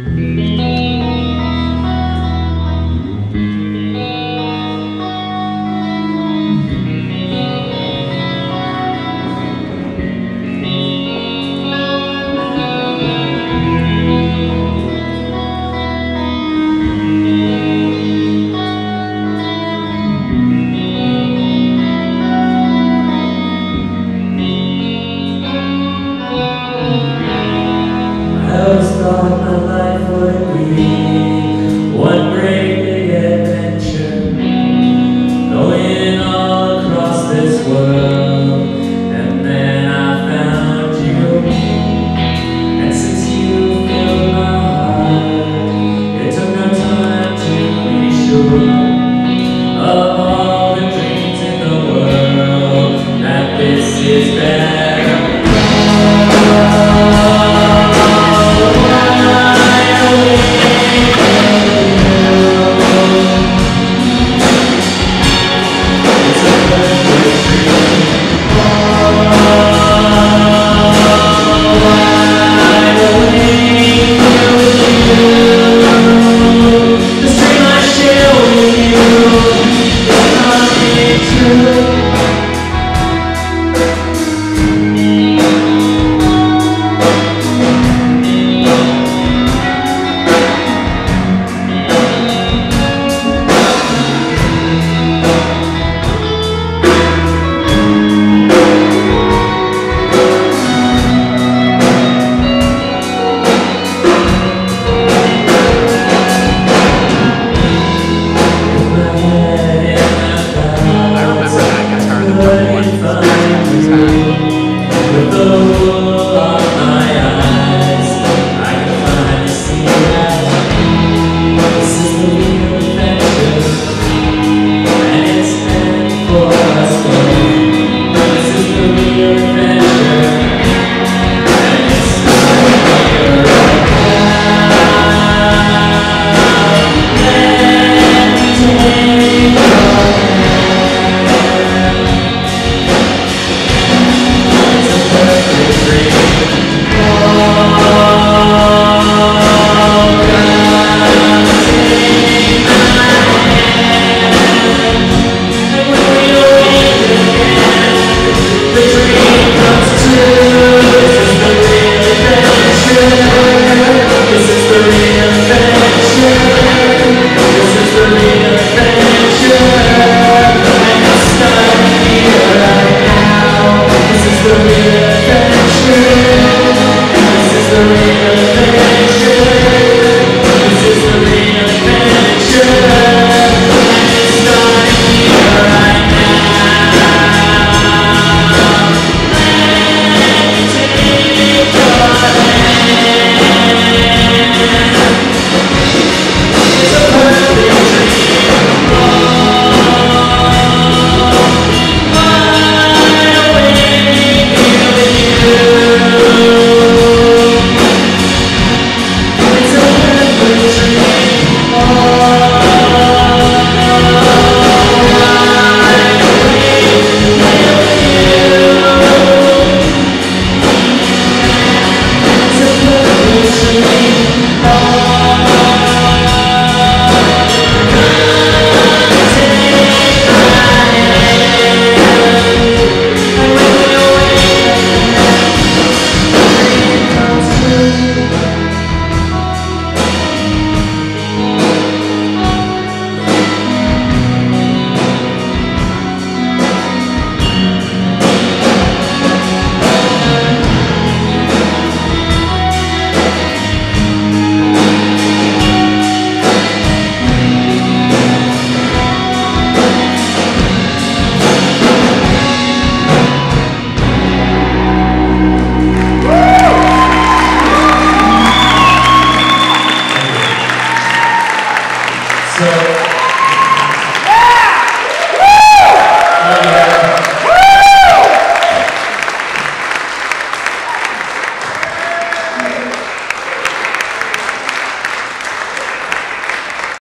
I remember coração.